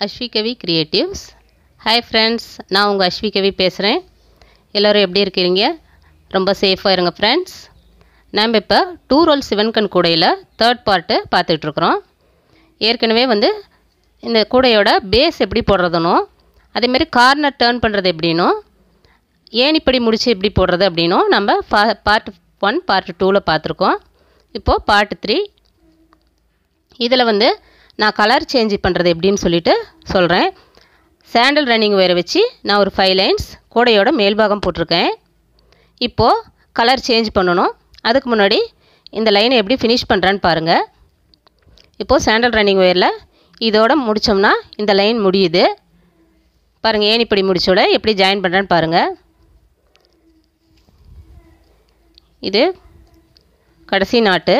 Aswikavi creatives hi friends நான் உங்கள் அஸ்விகவி பேசுகிறேன் எல்லோரும் எப்படி இருக்கிறீங்க ரொம்ப சேஃபாக இருங்க ஃப்ரெண்ட்ஸ் நாம் இப்போ டூ ரோல் சிவன்கண் கூடையில் தேர்ட் பார்ட்டு பார்த்துட்ருக்குறோம் ஏற்கனவே வந்து இந்த கூடையோட பேஸ் எப்படி போடுறதுனோ அதேமாரி கார்னர் டேர்ன் பண்ணுறது எப்படின்னும் இப்படி முடிச்சு எப்படி போடுறது அப்படின்னும் நம்ம பா பார்ட் ஒன் பார்ட் டூவில் பார்த்துருக்கோம். இப்போது பார்ட் த்ரீ இதில் வந்து நான் கலர் சேஞ்ச் பண்ணுறது எப்படின்னு சொல்லிட்டு சொல்கிறேன் சாண்டில் ரன்னிங் ஒயரை வச்சு நான் ஒரு ஃபைவ் லைன்ஸ் கூடையோட மேல்பாகம் போட்டிருக்கேன். இப்போது கலர் சேஞ்ச் பண்ணணும். அதுக்கு முன்னாடி இந்த லைனை எப்படி ஃபினிஷ் பண்ணுறேன்னு பாருங்கள் இப்போது சாண்டல் ரன்னிங் ஒயரில் இதோட முடித்தோம்னா இந்த லைன் முடியுது. பாருங்கள் ஏணிப்படி முடிச்சோட எப்படி ஜாயின் பண்ணுறேன்னு பாருங்கள் இது கடைசி நாட்டு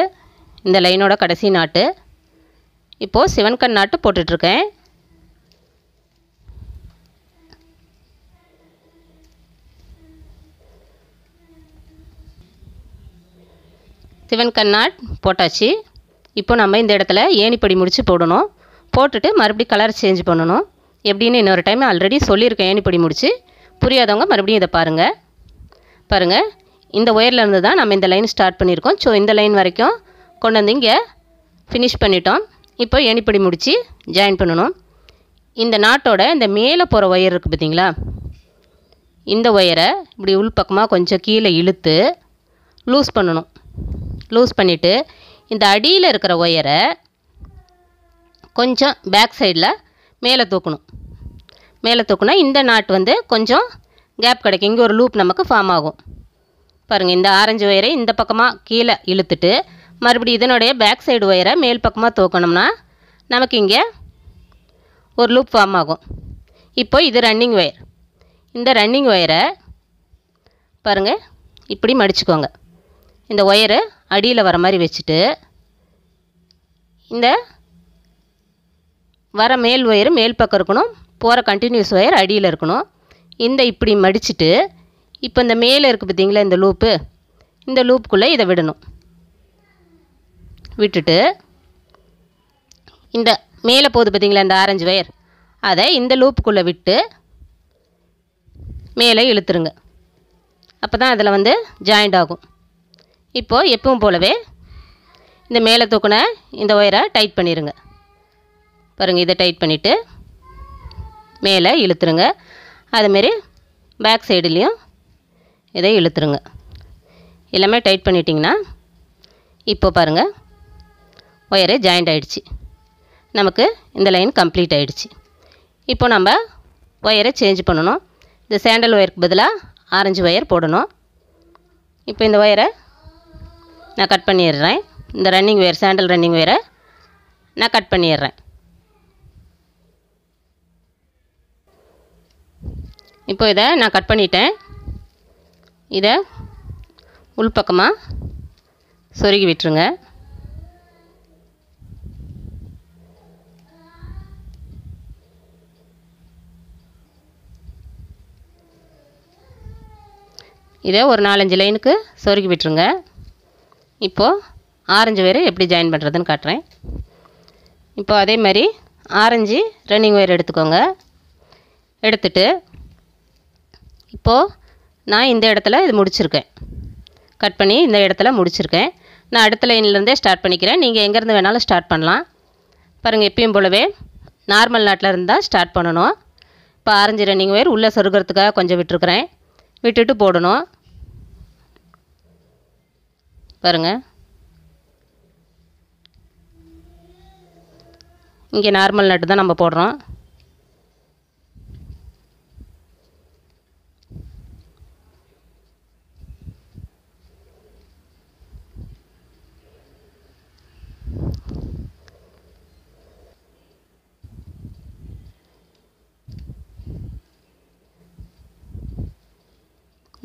இந்த லைனோட கடைசி நாட்டு. இப்போது சிவன்கண் நாட்டு போட்டுட்ருக்கேன். சிவன் கண்ணாட் போட்டாச்சு. இப்போ நம்ம இந்த இடத்துல ஏணிப்படி முடித்து போடணும். போட்டுட்டு மறுபடியும் கலர் சேஞ்ச் பண்ணணும். எப்படின்னு இன்னொரு டைம் ஆல்ரெடி சொல்லியிருக்கேன் ஏணிப்படி முடித்து புரியாதவங்க மறுபடியும் இதை பாருங்கள் பாருங்கள் இந்த ஒயர்லேருந்து தான் நம்ம இந்த லைன் ஸ்டார்ட் பண்ணியிருக்கோம். ஸோ இந்த லைன் வரைக்கும் கொண்டு வந்து இங்கே ஃபினிஷ் பண்ணிட்டோம். இப்போ ஏணிப்படி முடித்து ஜாயின் பண்ணணும். இந்த நாட்டோட இந்த மேலே போகிற ஒயர் இருக்குது பார்த்தீங்களா? இந்த ஒயரை இப்படி உள்பக்கமாக கொஞ்சம் கீழே இழுத்து லூஸ் பண்ணணும். லூஸ் பண்ணிவிட்டு இந்த அடியில் இருக்கிற ஒயரை கொஞ்சம் பேக் சைடில் மேலே தூக்கணும். மேலே தூக்குனா இந்த நாட் வந்து கொஞ்சம் கேப் கிடைக்கும். இங்கே ஒரு லூப் நமக்கு ஃபார்ம் ஆகும். பாருங்கள் இந்த ஆரஞ்சு ஒயரை இந்த பக்கமாக கீழே இழுத்துட்டு மறுபடியும் இதனுடைய பேக் சைடு ஒயரை மேல் பக்கமாக தூக்கணும்னா நமக்கு இங்கே ஒரு லூப் ஃபார்ம் ஆகும். இப்போ இது ரன்னிங் ஒயர் இந்த ரன்னிங் ஒயரை பாருங்கள் இப்படி மடிச்சுக்கோங்க. இந்த ஒயரு அடியில் வர மாதிரி வச்சுட்டு இந்த வர மேல் ஒயரு மேல் பக்கம் இருக்கணும் போகிற கண்டினியூஸ் ஒயர் அடியில் இருக்கணும். இந்த இப்படி மடிச்சுட்டு இப்போ இந்த மேலே இருக்குது பார்த்தீங்களா இந்த லூப்பு இந்த லூப்புக்குள்ளே இதை விடணும். விட்டுட்டு இந்த மேலே போகுது பார்த்தீங்களா இந்த ஆரஞ்சு ஒயர் அதை இந்த லூப்புக்குள்ளே விட்டு மேலே இழுத்துருங்க. அப்போ தான் அதில் வந்து ஜாயிண்ட் ஆகும். இப்போது எப்பவும் போலவே இந்த மேலே தூக்குன இந்த ஒயரை டைட் பண்ணிடுங்க பாருங்கள் இதை டைட் பண்ணிவிட்டு மேலே இழுத்துருங்க. அதுமாரி பேக் சைடுலேயும் இதை இழுத்துருங்க. எல்லாமே டைட் பண்ணிட்டிங்கன்னா இப்போ பாருங்கள் ஒயரு ஜாயிண்ட் ஆகிடுச்சு நமக்கு இந்த லைன் கம்ப்ளீட் ஆகிடுச்சு இப்போ நம்ம ஒயரை சேஞ்ச் பண்ணணும். இந்த சேண்டல் ஒயருக்கு பதிலாக ஆரஞ்சு ஒயர் போடணும். இப்போ இந்த ஒயரை நான் கட் பண்ணிடுறேன். இந்த ரன்னிங் ஒயர் சேண்டல் ரன்னிங் ஒயரை நான் கட் பண்ணிடுறேன். இப்போ இதை நான் கட் பண்ணிட்டேன். இதை உள்பக்கமாக சொருகி விட்டுருங்க. இதை ஒரு நாலஞ்சு லைனுக்கு சொருகி விட்டுருங்க. இப்போது ஆரஞ்சு ஒயர் எப்படி ஜாயின் பண்ணுறதுன்னு காட்டுறேன். இப்போ அதே மாதிரி ஆரஞ்சு ரன்னிங் ஒயர் எடுத்துக்கோங்க. எடுத்துட்டு இப்போது நான் இந்த இடத்துல இது முடிச்சிருக்கேன். கட் பண்ணி இந்த இடத்துல முடிச்சிருக்கேன். நான் அடுத்த லைன்லேருந்தே ஸ்டார்ட் பண்ணிக்கிறேன். நீங்கள் எங்கேருந்து வேணாலும் ஸ்டார்ட் பண்ணலாம். பாருங்கள் எப்பயும் போலவே நார்மல் நாட்டில் இருந்தால் ஸ்டார்ட் பண்ணணும். இப்போ ஆரஞ்சு ரன்னிங் ஒயர் உள்ளே சொருகிறதுக்காக கொஞ்சம் விட்டுருக்குறேன். விட்டுட்டு போடணும். பாருங்கள் இங்கே நார்மல் நட்டு தான் நம்ம போடுறோம்.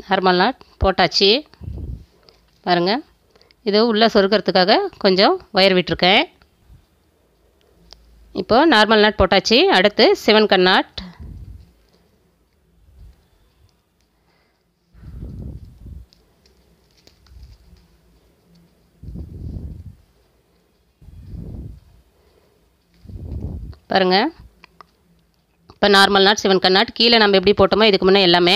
நார்மல் நாட் போட்டாச்சு. பாருங்கள் இது உள்ளே சொருக்கிறதுக்காக கொஞ்சம் ஒயர் விட்டுருக்கேன். இப்போது நார்மல் நாட் போட்டாச்சு. அடுத்து சிவன் கண் நாட் பாருங்கள் இப்போ நார்மல் நாட் சிவன் கண்ணாட் நாட் கீழே நம்ம எப்படி போட்டோமோ இதுக்கு முன்னே எல்லாமே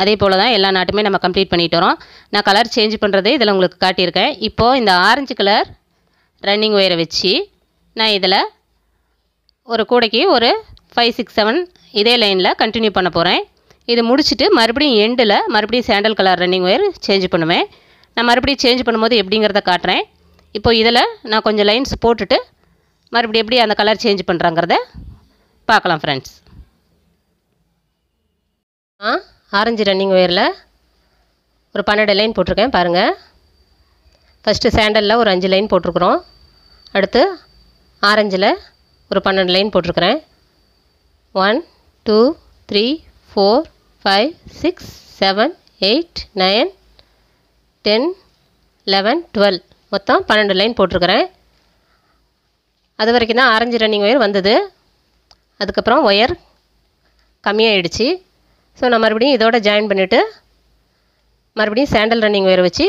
அதே போல் தான் எல்லா நாட்டுமே நம்ம கம்ப்ளீட் பண்ணிட்டு வரோம். நான் கலர் சேஞ்ச் பண்ணுறது இதில் உங்களுக்கு காட்டியிருக்கேன். இப்போது இந்த ஆரஞ்சு கலர் ரன்னிங் ஒயரை வச்சு நான் இதில் ஒரு கூடைக்கு ஒரு ஃபைவ் சிக்ஸ் செவன் இதே லைனில் கண்டினியூ பண்ண போகிறேன் இது முடிச்சுட்டு மறுபடியும் எண்டில் மறுபடியும் sandal colour running wire change பண்ணுவேன். நான் மறுபடியும் சேஞ்ச் பண்ணும்போது எப்படிங்கிறத காட்டுறேன். இப்போ இதில் நான் கொஞ்சம் லைன்ஸ் போட்டுட்டு மறுபடியும் எப்படி அந்த கலர் சேஞ்ச் பண்ணுறாங்கிறத பார்க்கலாம் ஃப்ரெண்ட்ஸ் ஆ? ஆரஞ்சு ரன்னிங் ஒயரில் ஒரு பன்னெண்டு லைன் போட்டிருக்கேன் பாருங்கள் ஃபஸ்ட்டு சாண்டலில் ஒரு அஞ்சு லைன் போட்டிருக்குறோம். அடுத்து ஆரஞ்சில் ஒரு பன்னெண்டு லைன் போட்டிருக்கிறேன். One two three four five six seven eight nine ten eleven twelve மொத்தம் பன்னெண்டு லைன் போட்டிருக்கிறேன். அது வரைக்கும் தான் ஆரஞ்சு ரன்னிங் ஒயர் வந்தது. அதுக்கப்புறம் ஒயர் கம்மியாயிடுச்சு. ஸோ நான் மறுபடியும் இதோட ஜாயின் பண்ணிவிட்டு மறுபடியும் சேண்டல் ரன்னிங் வேறு வச்சு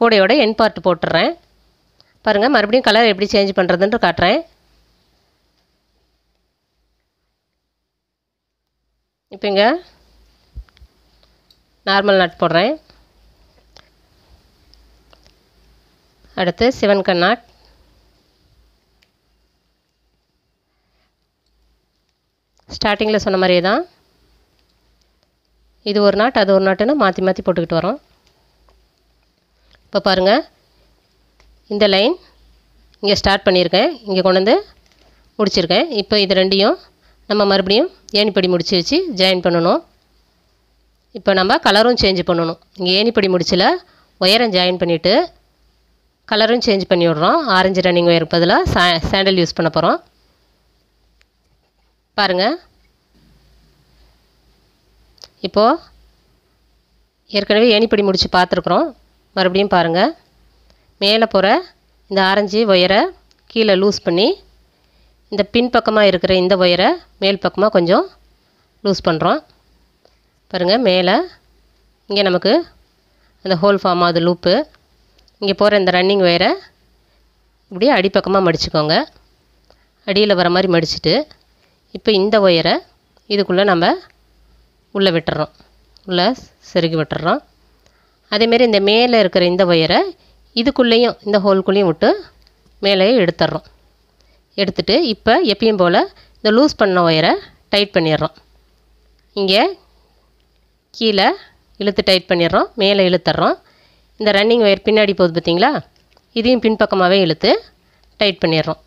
கூடையோட என் பார்ட் போட்டுடுறேன் பாருங்கள் மறுபடியும் கலர் எப்படி சேஞ்ச் பண்ணுறதுன்ட்டு காட்டுறேன். இப்போ இங்கே நார்மல் நாட் போடுறேன். அடுத்து சிவன் கண்ணாட் ஸ்டார்டிங்கில் சொன்ன மாதிரியே தான். இது ஒரு நாட் அது ஒரு நாட்டுன்னு மாற்றி மாற்றி போட்டுக்கிட்டு வரோம். இப்போ பாருங்கள் இந்த லைன் இங்கே ஸ்டார்ட் பண்ணியிருக்கேன். இங்கே கொண்டு வந்து முடிச்சிருக்கேன். இப்போ இது ரெண்டையும் நம்ம மறுபடியும் ஏணிப்படி முடிச்சு வச்சு ஜாயின் பண்ணணும். இப்போ நம்ம கலரும் சேஞ்ச் பண்ணணும். இங்கே ஏணிப்படி முடிச்சில் ஒயரம் ஜாயின் பண்ணிவிட்டு கலரும் சேஞ்ச் பண்ணி விட்றோம். ஆரஞ்சு ரன்னிங் ஒயருக்கு பதிலாக சா சாண்டல் யூஸ் பண்ண போகிறோம் பாருங்கள் இப்போது ஏற்கனவே ஏணிப்படி முடித்து பார்த்துருக்குறோம். மறுபடியும் பாருங்கள் மேலே போகிற இந்த ஆரஞ்சு ஒயரை கீழே லூஸ் பண்ணி இந்த பின்பக்கமாக இருக்கிற இந்த ஒயரை மேல் பக்கமாக கொஞ்சம் லூஸ் பண்ணுறோம் பாருங்கள் மேலே இங்கே நமக்கு அந்த ஹோல் ஃபார்ம் ஆகுது லூப்பு. இங்கே போகிற இந்த ரன்னிங் ஒயரை இப்படியே அடிப்பக்கமாக மடிச்சுக்கோங்க. அடியில் வர மாதிரி மடிச்சுட்டு இப்போ இந்த ஒயரை இதுக்குள்ளே நம்ம உள்ளே விட்டுறோம். உள்ளே செருகி விட்டுறோம். அதேமாரி இந்த மேலே இருக்கிற இந்த ஒயரை இதுக்குள்ளேயும் இந்த ஹோல்குள்ளேயும் விட்டு மேலேயே எடுத்துடுறோம் எடுத்துட்டு இப்போ எப்பயும் போல் இந்த லூஸ் பண்ண ஒயரை டைட் பண்ணிடுறோம். இங்கே கீழே இழுத்து டைட் பண்ணிடுறோம். மேலே இழுத்துறோம். இந்த ரன்னிங் ஒயர் பின்னாடி போகுது பார்த்தீங்களா? இதையும் பின்பக்கமாகவே இழுத்து டைட் பண்ணிடுறோம்.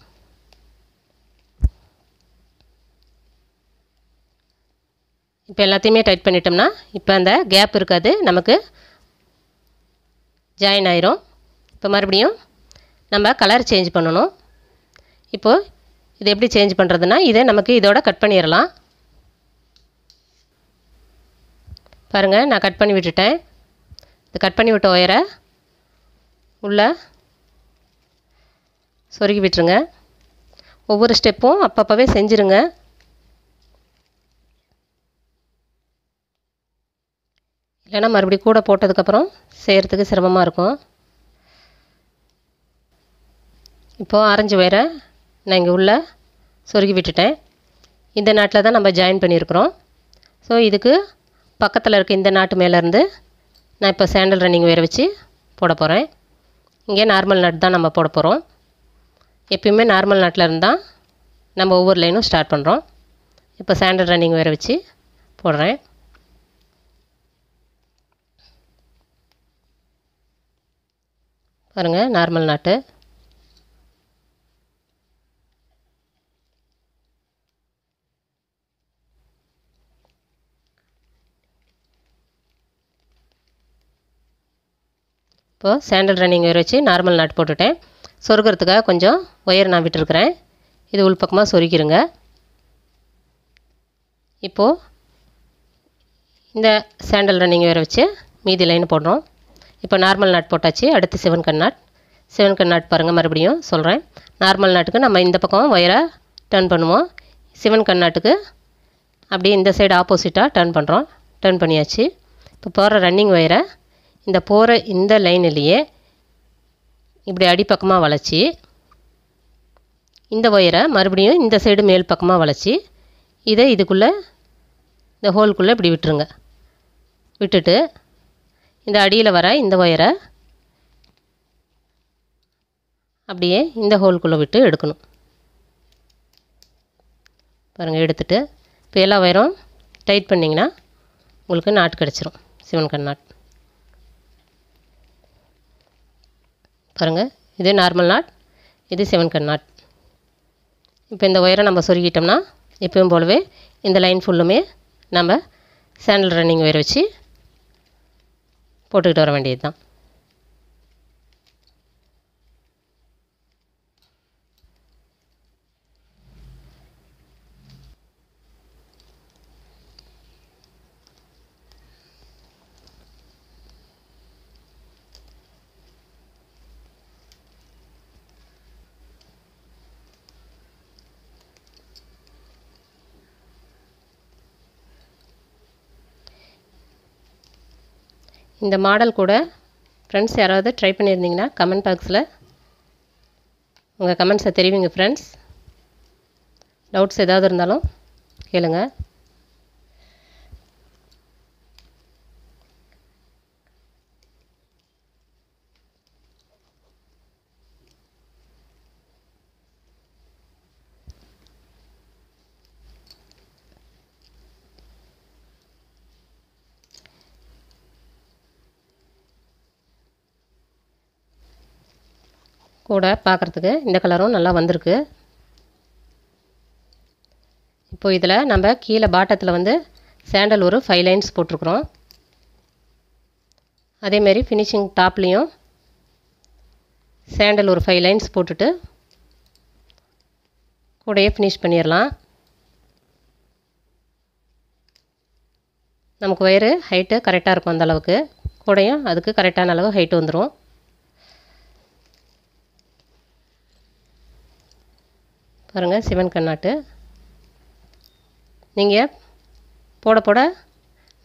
இப்போ எல்லாத்தையுமே டைட் பண்ணிட்டோம்னா இப்போ அந்த கேப் இருக்காது. நமக்கு ஜாயின் ஆயிரும். இப்போ மறுபடியும் நம்ம கலர் சேஞ்ச் பண்ணணும். இப்போது இது எப்படி சேஞ்ச் பண்ணுறதுனா இதை நமக்கு இதோட கட் பண்ணிடலாம் பாருங்கள் நான் கட் பண்ணி விட்டுட்டேன். இந்த கட் பண்ணி விட்ட ஒயரை உள்ள சொருகி விட்டுருங்க. ஒவ்வொரு ஸ்டெப்பும் அப்பப்போவே செஞ்சுருங்க. இல்லைனா மறுபடியும் கூட போட்டதுக்கப்புறம் செய்கிறதுக்கு சிரமமாக இருக்கும். இப்போது ஆரஞ்சு ஒயரை நான் இங்கே உள்ள சொருகி விட்டுட்டேன். இந்த நாட்டில் தான் நம்ம ஜாயின் பண்ணியிருக்கிறோம். ஸோ இதுக்கு பக்கத்தில் இருக்க இந்த நாட்டு மேலேருந்து நான் இப்போ சாண்டல் ரன்னிங் ஒயரை வச்சு போட போகிறேன் இங்கே நார்மல் நாட் தான் நம்ம போட போகிறோம் எப்பயுமே நார்மல் நாட்டில் இருந்தால் நம்ம ஒவ்வொரு லைனும் ஸ்டார்ட் பண்ணுறோம் இப்போ சாண்டல் ரன்னிங் ஒயரை வச்சு போடுறேன். பாருங்கள் நார்மல் நாட்டு இப்போது சேண்டல் ரன்னிங் ஒயர் வச்சு நார்மல் நாட் போட்டுவிட்டேன் சொருகிறதுக்காக கொஞ்சம் ஒயர் நான் விட்டுருக்குறேன் இது உள்பக்கமாக சொருகிருங்க. இப்போது இந்த சேண்டல் ரன்னிங் ஒயரை வச்சு மீதி லைன் போடுறோம். இப்போ நார்மல் நாட் போட்டாச்சு அடுத்து சிவன் கண் நாட் சிவன் கண் நாட் பாருங்கள் மறுபடியும் சொல்கிறேன் நார்மல் நாட்டுக்கு நம்ம இந்த பக்கம் ஒயரை டர்ன் பண்ணுவோம். சிவன் கண் நாட்டுக்கு அப்படியே இந்த சைடு ஆப்போசிட்டாக டர்ன் பண்ணுறோம் டர்ன் பண்ணியாச்சு. இப்போ போகிற ரன்னிங் ஒயரை இந்த போகிற இந்த லைன்லேயே இப்படி அடிப்பக்கமாக வளைச்சி இந்த ஒயரை மறுபடியும் இந்த சைடு மேல் பக்கமாக வளைச்சி இதை இதுக்குள்ளே இந்த ஹோல்குள்ளே இப்படி விட்டுருங்க. விட்டுட்டு இந்த அடியில் வர இந்த ஒயரை அப்படியே இந்த ஹோல்குள்ளே விட்டு எடுக்கணும். பாருங்கள் எடுத்துட்டு இப்போ எல்லா ஒயரும் டைட் பண்ணிங்கன்னா உங்களுக்கு நாட் கிடச்சிரும் சிவன் கண் நாட். பாருங்கள் இது நார்மல் நாட் இது செவன் கண் நாட். இப்போ இந்த ஒயரை நம்ம சொருகிட்டோம்னா எப்பவும் போலவே இந்த லைன் ஃபுல்லுமே நம்ம சேண்டல் ரன்னிங் ஒயர் வச்சு போட்டுக்கிட்டு வர வேண்டியது தான் இந்த மாடல் கூட ஃப்ரெண்ட்ஸ் யாராவது ட்ரை பண்ணியிருந்தீங்கன்னா கமெண்ட் பாக்ஸில் உங்கள் கமெண்ட்ஸை தெரிவிங்க ஃப்ரெண்ட்ஸ் டவுட்ஸ் ஏதாவது இருந்தாலும் கேளுங்கள் கூட பார்க்குறதுக்கு இந்த கலரும் நல்லா வந்திருக்கு. இப்போது இதில் நம்ம கீழே பாட்டத்தில் வந்து சேண்டல் ஒரு ஃபைவ் லைன்ஸ் போட்டிருக்குறோம். அதேமாரி ஃபினிஷிங் டாப்லேயும் சேண்டல் ஒரு ஃபைவ் லைன்ஸ் போட்டுட்டு கூடையே ஃபினிஷ் பண்ணிடலாம். நமக்கு ஒயரு ஹைட்டு கரெக்டாக இருக்கும் அந்த அளவுக்கு. கூடையும் அதுக்கு கரெக்டான அளவு ஹைட்டு வந்துடும் பாருங்கள் சிவன் கண்ணாட்டு. நீங்கள் போட போட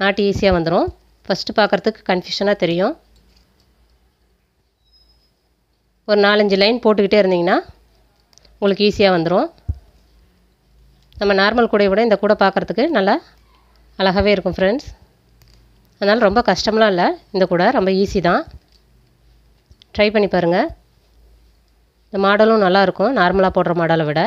நாட்டு ஈஸியாக வந்துடும் ஃபஸ்ட்டு பார்க்குறதுக்கு கன்ஃபியூஷனாக தெரியும். ஒரு நாலஞ்சு லைன் போட்டுக்கிட்டே இருந்தீங்கன்னா உங்களுக்கு ஈஸியாக வந்துடும் நம்ம நார்மல் கூடையை விட இந்த கூடை பார்க்குறதுக்கு நல்லா அழகாகவே இருக்கும் ஃப்ரெண்ட்ஸ் அதனால் ரொம்ப கஷ்டம்லாம் இல்லை. இந்த கூடை ரொம்ப ஈஸி தான். ட்ரை பண்ணி பாருங்கள் இந்த மாடலும் நல்லாயிருக்கும். நார்மலாக போடுற மாடலை விட.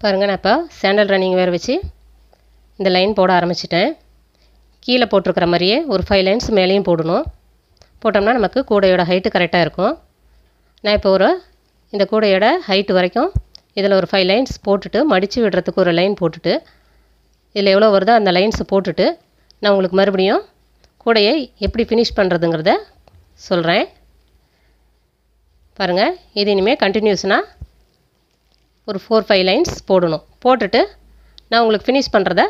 பாருங்கள் நான் இப்போ சேண்டல் ரன்னிங் வேறு வச்சு இந்த லைன் போட ஆரம்பிச்சிட்டேன். கீழே போட்டிருக்கிற மாதிரியே ஒரு ஃபைவ் லைன்ஸ் மேலேயும் போடணும். போட்டோம்னா நமக்கு கூடையோட ஹைட்டு கரெக்டாக இருக்கும். நான் இப்போ ஒரு இந்த கூடையோட ஹைட்டு வரைக்கும் இதில் ஒரு ஃபைவ் லைன்ஸ் போட்டுட்டு மடித்து விடுறதுக்கு ஒரு லைன் போட்டுட்டு இதில் எவ்வளோ வருதோ அந்த லைன்ஸை போட்டுட்டு நான் உங்களுக்கு மறுபடியும் கூடையை எப்படி ஃபினிஷ் பண்ணுறதுங்கிறத சொல்கிறேன் பாருங்கள் இது இனிமேல் கண்டினியூஸ்னால் ஒரு ஃபோர் ஃபைவ் லைன்ஸ் போடணும். போட்டுட்டு நான் உங்களுக்கு ஃபினிஷ் பண்ணுறத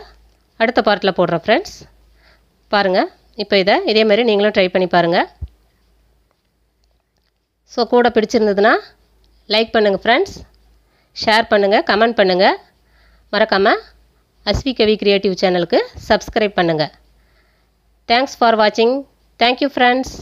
அடுத்த பார்ட்டில் போடுறேன் ஃப்ரெண்ட்ஸ் பாருங்கள் இப்போ இதை இதே மாதிரி நீங்களும் ட்ரை பண்ணி பாருங்கள் ஸோ கூட பிடிச்சிருந்ததுன்னா லைக் பண்ணுங்கள் ஃப்ரெண்ட்ஸ் ஷேர் பண்ணுங்கள் கமெண்ட் பண்ணுங்கள் மறக்காமல் அஸ்வி கவி கிரியேட்டிவ் சேனலுக்கு சப்ஸ்கிரைப் பண்ணுங்கள் தேங்க்ஸ் ஃபார் வாட்சிங் தேங்க்யூ ஃப்ரெண்ட்ஸ்